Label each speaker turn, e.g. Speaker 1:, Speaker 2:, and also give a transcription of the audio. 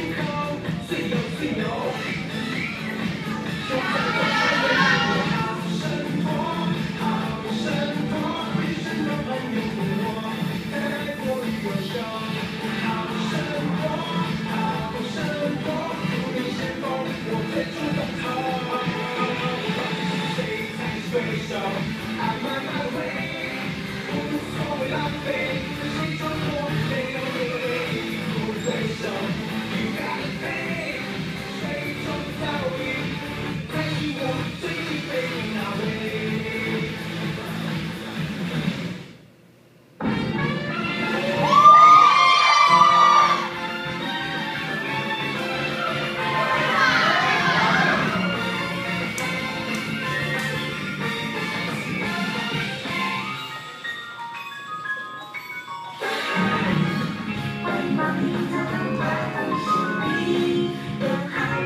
Speaker 1: she knows, see knows.